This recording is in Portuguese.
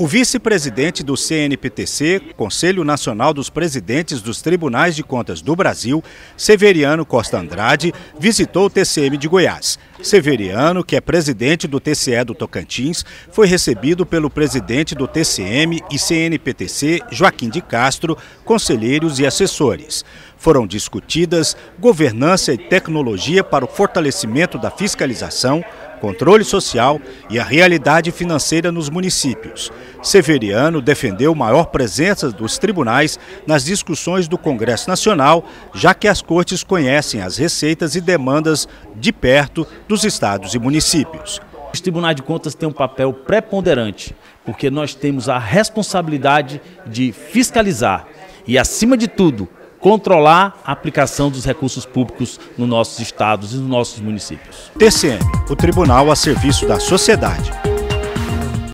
O vice-presidente do CNPTC, Conselho Nacional dos Presidentes dos Tribunais de Contas do Brasil, Severiano Costa Andrade, visitou o TCM de Goiás. Severiano, que é presidente do TCE do Tocantins, foi recebido pelo presidente do TCM e CNPTC, Joaquim de Castro, conselheiros e assessores. Foram discutidas governança e tecnologia para o fortalecimento da fiscalização, controle social e a realidade financeira nos municípios. Severiano defendeu maior presença dos tribunais nas discussões do Congresso Nacional, já que as cortes conhecem as receitas e demandas de perto dos estados e municípios. Os tribunais de contas têm um papel preponderante, porque nós temos a responsabilidade de fiscalizar e, acima de tudo, controlar a aplicação dos recursos públicos nos nossos estados e nos nossos municípios. TCM, o Tribunal a Serviço da Sociedade.